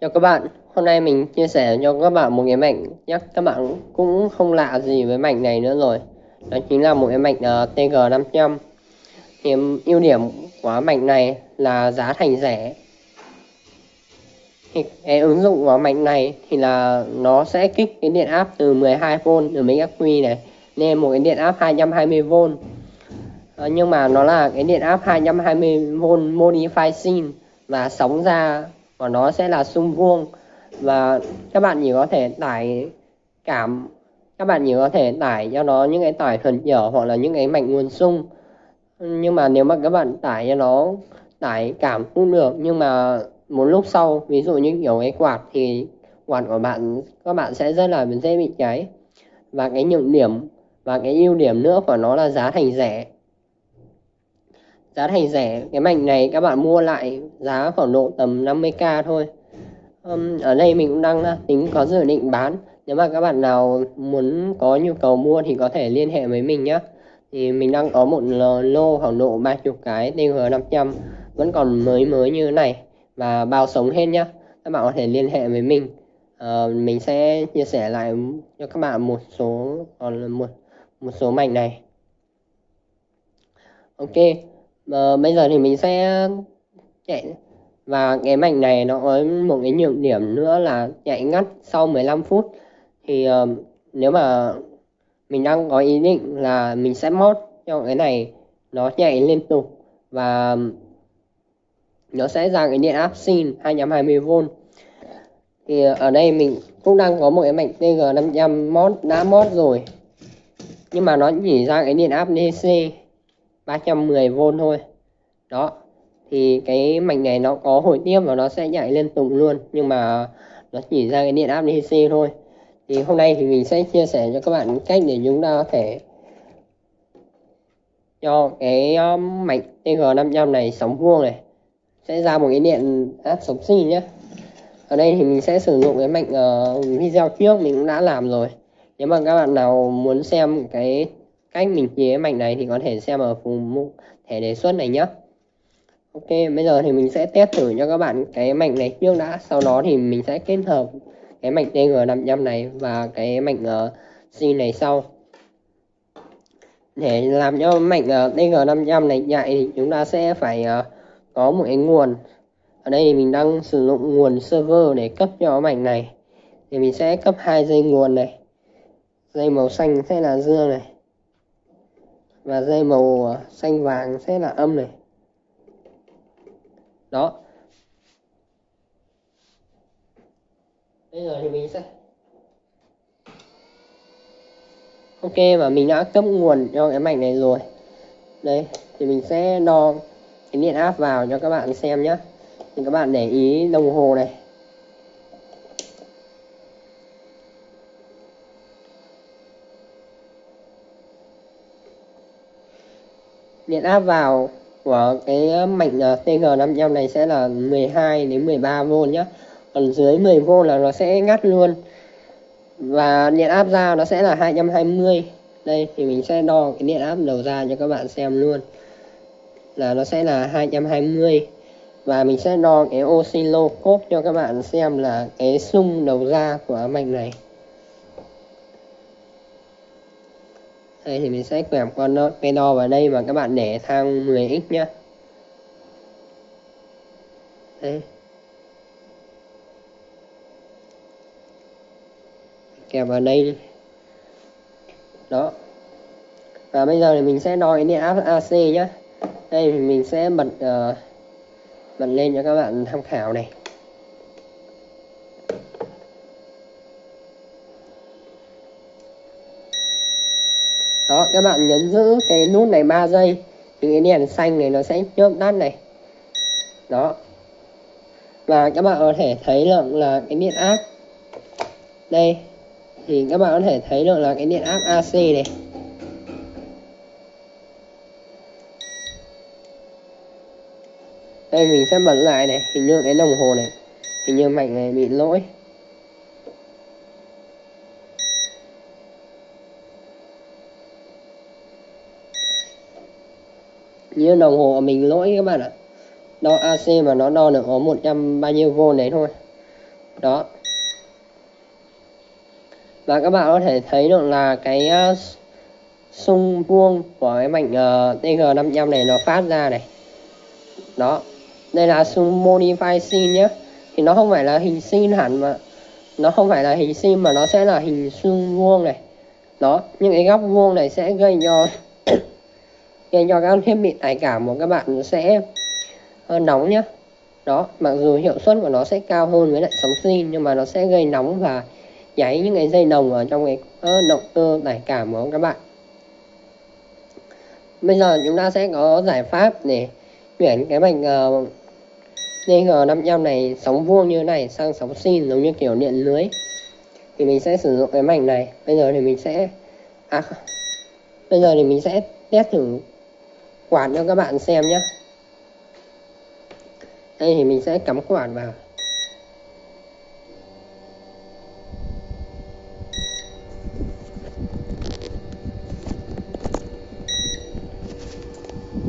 Chào các bạn, hôm nay mình chia sẻ cho các bạn một cái mảnh nhắc các bạn cũng không lạ gì với mảnh này nữa rồi. Đó chính là một cái mảnh ờ, uh, TG500 Thì ưu điểm của mảnh này là giá thành rẻ. Thì cái ứng dụng của mảnh này thì là nó sẽ kích cái điện áp từ 12V từ mấy quy này nên một cái điện áp 220V uh, ờ, nhưng mà nó là cái điện áp 220V modify sin và sóng ra của nó sẽ là xung vuông. Và các bạn chỉ có thể tải cảm, các bạn chỉ có thể tải cho nó những cái tải thuần nhỏ hoặc là những cái mạch nguồn sung. Nhưng mà nếu mà các bạn tải cho nó tải cảm cũng được, nhưng mà một lúc sau, ví dụ như kiểu cái quạt thì quạt của bạn, các bạn sẽ rất là, dễ bị cháy. Và cái nhược điểm và cái ưu điểm nữa của nó là giá thành rẻ giá thành rẻ. Cái mảnh này các bạn mua lại giá khoảng độ tầm 50k thôi. Um, ở đây mình cũng đang à, tính có dự định bán. Nếu mà các bạn nào muốn có nhu cầu mua thì có thể liên hệ với mình nhé thì mình đang có một lô khoảng độ 30 cái TG 500 vẫn còn mới mới như thế này và bao sống hết nhá. Các bạn có thể liên hệ với mình. Uh, mình sẽ chia sẻ lại cho các bạn một số còn một một số mảnh này. Ok uh, bây giờ thì mình sẽ chạy và cái mảnh này nó có một cái nhược điểm nữa là chạy ngắt sau 15 phút. Thì uh, nếu mà mình đang có ý định là mình sẽ mod cho cái này nó chạy liên tục và nó sẽ ra cái điện áp sin 220V thì ở đây mình cũng đang có một cái mạch TG500 mod đã mod rồi. Nhưng mà nó chỉ ra cái điện áp DC 310V thôi. Đó thì cái mạch này nó có hồi tiếp và nó sẽ chạy liên tục luôn nhưng mà nó chỉ ra cái điện áp DC thôi. Thì hôm nay thì mình sẽ chia sẻ cho các bạn cách để chúng ta có thể cho cái um, mạch TG500 này sóng vuông này sẽ ra một cái điện áp sóng xi nhé ở đây thì mình sẽ sử dụng cái mạch uh, ờ, video trước mình cũng đã làm rồi. Nếu mà các bạn nào muốn xem cái cách mình chế mạch này thì có thể xem ở vùng mục thẻ đề xuất này nhé ok bây giờ thì mình sẽ test thử cho các bạn cái mạch này trước đã. Sau đó thì mình sẽ kết hợp cái mạch TG500 này và cái mạch ờ, uh, C này sau. Để làm cho mạch ờ, uh, TG500 này chạy thì chúng ta sẽ phải uh, có một cái nguồn. Ở đây thì mình đang sử dụng nguồn server để cấp cho mảnh này. Thì mình sẽ cấp hai dây nguồn này. Dây màu xanh sẽ là dương này và dây màu à, xanh vàng sẽ là âm này. Đó. Bây giờ thì mình sẽ ok, và mình đã cấp nguồn cho cái mảnh này rồi. Đây, thì mình sẽ đo cái điện áp vào cho các bạn xem nhé thì các bạn để ý đồng hồ này. Điện áp vào của cái ờ, mạch TG500 ờ, này sẽ là 12 đến 13V nhé còn dưới 10V là nó sẽ ngắt luôn. Và điện áp ra nó sẽ là 220 đây, thì mình sẽ đo cái điện áp đầu ra cho các bạn xem luôn. Là nó sẽ là 220 và mình sẽ đo cái oscilloscope cho các bạn xem là cái xung đầu ra của mạch này. Đây thì mình sẽ kèm con cây đo vào đây và các bạn để thang 10x nhé đây. Kèm vào đây. Đó. Và bây giờ thì mình sẽ đo cái điện áp AC nhé đây thì mình sẽ bật uh, bật lên cho các bạn tham khảo này. Đó, các bạn nhấn giữ cái nút này 3 giây. Thì cái đèn xanh này nó sẽ chớp tắt này. Đó. Và các bạn có thể thấy được là cái điện áp. Đây. Thì các bạn có thể thấy được là cái điện áp AC này. Đây, mình sẽ bật lại này. Hình như cái đồng hồ này. Hình như mạch này bị lỗi. Như đồng hồ mình lỗi các bạn ạ. Đo AC mà nó đo được có 100 bao nhiêu vô đấy thôi. Đó. Và các bạn có thể thấy được là cái ờ, uh, xung vuông của cái mạch uh, TG500 này nó phát ra này. Đó. Đây là xung modify sin nhé thì nó không phải là hình sin hẳn mà nó không phải là hình sin mà nó sẽ là hình xung vuông này. Đó. Những cái góc vuông này sẽ gây cho gây cho các thiết bị tải cảm của các bạn sẽ ờ, nóng nhé đó mặc dù hiệu suất của nó sẽ cao hơn với lại sóng sin nhưng mà nó sẽ gây nóng và cháy những cái dây đồng ở trong cái ờ, động cơ tải cảm của các bạn. Bây giờ chúng ta sẽ có giải pháp để chuyển cái mạch uh, DG500 này sóng vuông như này sang sóng sin giống như kiểu điện lưới. Thì mình sẽ sử dụng cái mạch này. Bây giờ thì mình sẽ à, bây giờ thì mình sẽ test thử quạt cho các bạn xem nhé. Đây thì mình sẽ cắm quạt vào.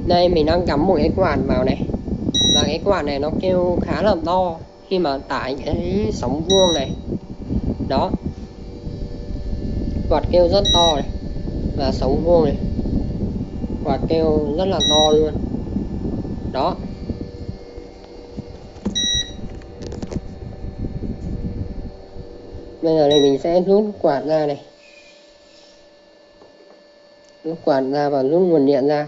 Đây, mình đang cắm một cái quạt vào này. Và cái quạt này nó kêu khá là to khi mà tải cái sóng vuông này. Đó. Quạt kêu rất to này và sóng vuông này và kêu rất là to luôn đó bây giờ này mình sẽ rút quạt ra này rút quạt ra và rút nguồn điện ra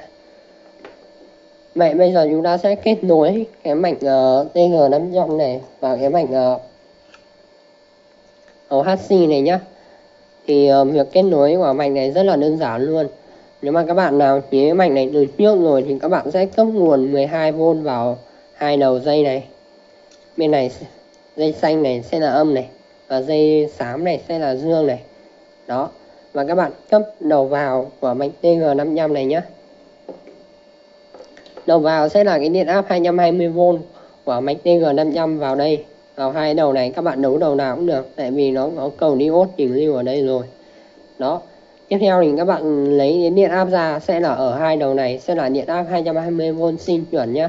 Vậy bây giờ chúng ta sẽ kết nối cái mạch uh, TG500 này vào cái mạch uh, OHC này nhá. Thì uh, việc kết nối của mạch này rất là đơn giản luôn. Nếu mà các bạn nào chế mạch này từ trước rồi thì các bạn sẽ cấp nguồn 12V vào hai đầu dây này. Bên này dây xanh này sẽ là âm này và dây xám này sẽ là dương này. Đó. Và các bạn cấp đầu vào của mạch TG500 này nhé đầu vào sẽ là cái điện áp 220V của mạch TG500 vào đây vào hai đầu này các bạn đấu đầu nào cũng được, tại vì nó có cầu diode chỉnh lưu ở đây rồi đó tiếp theo thì các bạn lấy đến điện áp ra sẽ là ở hai đầu này sẽ là điện áp 220V sin chuẩn nhé.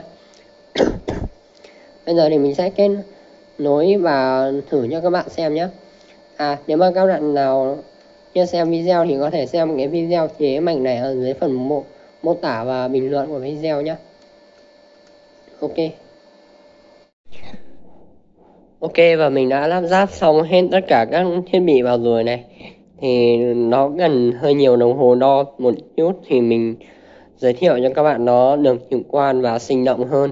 bây giờ thì mình sẽ kết nối và thử cho các bạn xem nhé à nếu mà các bạn nào chưa xem video thì có thể xem cái video chế mảnh này ở dưới phần mô, mô tả và bình luận của video nhé ok. Ok và mình đã lắp ráp xong hết tất cả các thiết bị vào rồi này thì nó cần hơi nhiều đồng hồ đo một chút thì mình giới thiệu cho các bạn nó được trực quan và sinh động hơn.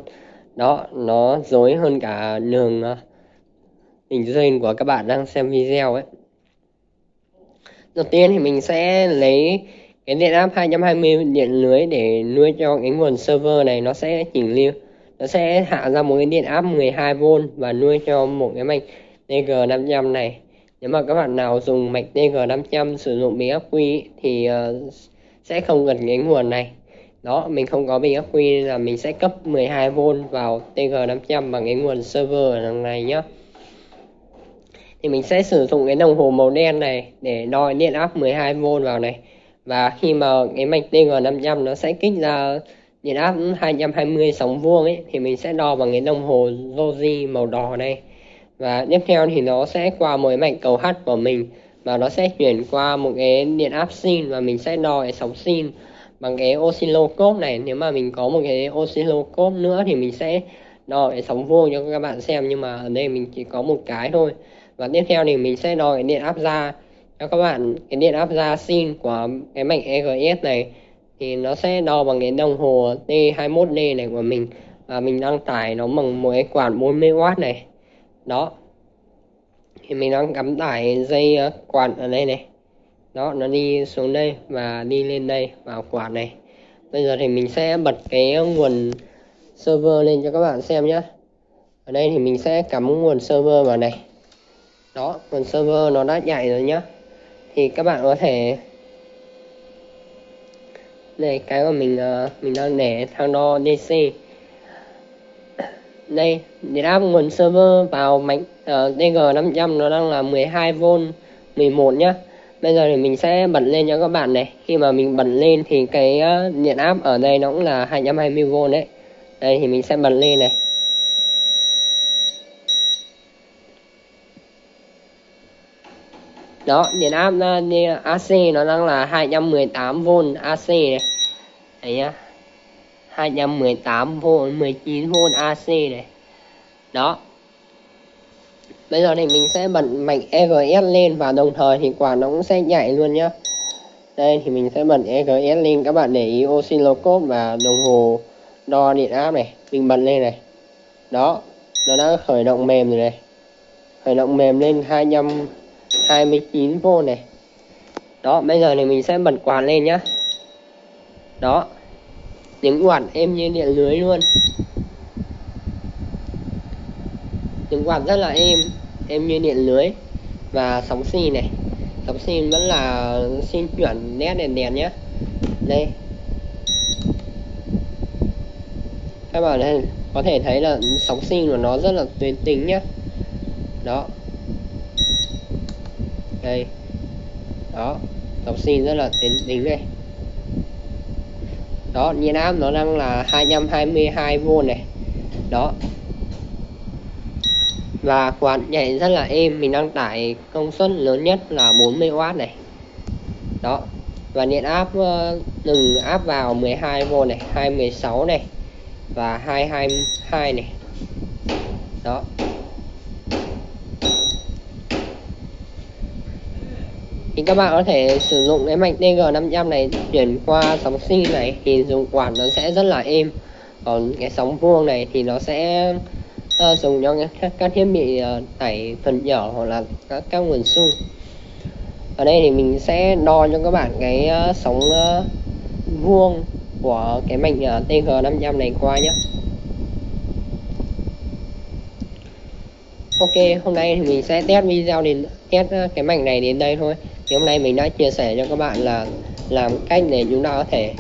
Đó, nó dối hơn cả đường à, hình duyên của các bạn đang xem video ấy. Đầu tiên thì mình sẽ lấy cái điện áp 220 điện lưới để nuôi cho cái nguồn server này nó sẽ chỉnh lưu. Nó sẽ hạ ra một cái điện áp 12V và nuôi cho một cái mạch DG500 này nếu mà các bạn nào dùng mạch DG500 sử dụng bình ắc quy thì uh, sẽ không cần cái nguồn này. Đó mình không có bình ắc quy là mình sẽ cấp 12V vào TG500 bằng cái nguồn server ở này nhá. Thì mình sẽ sử dụng cái đồng hồ màu đen này để đo điện áp 12V vào này. Và khi mà cái mạch TG500 nó sẽ kích ra điện áp 220 sóng vuông ấy thì mình sẽ đo bằng cái đồng hồ Zoji màu đỏ này và tiếp theo thì nó sẽ qua một cái mạch cầu H của mình. Và nó sẽ chuyển qua một cái điện áp sin và mình sẽ đo cái sóng sin bằng cái oscilloscope này. Nếu mà mình có một cái oscilloscope nữa thì mình sẽ đo cái sóng vuông cho các bạn xem, nhưng mà ở đây mình chỉ có một cái thôi. Và tiếp theo thì mình sẽ đo cái điện áp ra cho các bạn. Cái điện áp ra sin của cái mạch EGS này thì nó sẽ đo bằng cái đồng hồ T21D này của mình. Và mình đăng tải nó bằng một cái quạt 40W này đó. Thì mình đang cắm tải dây ờ, quạt ở đây này. Đó, nó đi xuống đây và đi lên đây vào quạt này. Bây giờ thì mình sẽ bật cái nguồn server lên cho các bạn xem nhé ở đây thì mình sẽ cắm nguồn server vào này. Đó, nguồn server nó đã chạy rồi nhá. Thì các bạn có thể đây cái mà mình ờ, mình đang để thang đo DC đây để áp nguồn server vào mạch uh, DG500 nó đang là 12V 11 nhá. Bây giờ thì mình sẽ bật lên cho các bạn này. Khi mà mình bật lên thì cái ờ, uh, điện áp ở đây nó cũng là 220V đấy. Đây thì mình sẽ bật lên này. Đó điện áp ờ, AC nó đang là 218V AC này. Đấy nhá. 218V 19V AC này. Đó. Bây giờ thì mình sẽ bật mạch EGS lên và đồng thời thì quả nó cũng sẽ nhảy luôn nhá. Đây, thì mình sẽ bật EGS lên. Các bạn để ý oscilloscope và đồng hồ đo điện áp này. Mình bật lên này. Đó. Nó đã khởi động mềm rồi này. Khởi động mềm lên 229V này. Đó, bây giờ thì mình sẽ bật quạt lên nhá. Đó tiếng quạt êm như điện lưới luôn. Tiếng quạt rất là êm êm như điện lưới. Và sóng xì này, sóng xì vẫn là xin chuyển nét đèn đèn nhé đây. Các bạn đây có thể thấy là sóng sinh của nó rất là tuyến tính nhá. Đó. Đây. Đó, sóng sinh rất là tuyến tính đây đó nhiệt áp nó đang là 222V này. Đó. Và quạt nhảy rất là êm, mình đang tải công suất lớn nhất là 40W này. Đó. Và điện áp ờ, đừng áp vào 12V này 216 này và 222 này. Đó. Thì các bạn có thể sử dụng cái mạch DG500 này chuyển qua sóng sinh này thì dùng quản nó sẽ rất là êm. Còn cái sóng vuông này thì nó sẽ uh, dùng cho các, các thiết bị uh, tải phần nhỏ hoặc là các, các nguồn xung. Ở đây thì mình sẽ đo cho các bạn cái uh, sóng uh, vuông của cái mạch uh, TG500 này qua nhé Ok hôm nay thì mình sẽ test video đến test cái mạch này đến đây thôi thì hôm nay mình đã chia sẻ cho các bạn là làm cách để chúng ta có thể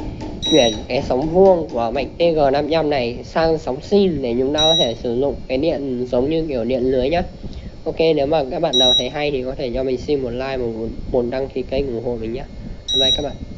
chuyển cái sóng vuông của mạch TG500 này sang sóng sin để chúng ta có thể sử dụng cái điện giống như kiểu điện lưới nhá. Ok nếu mà các bạn nào thấy hay thì có thể cho mình xin một like một, một đăng ký kênh ủng hộ mình nhé Bye các bạn.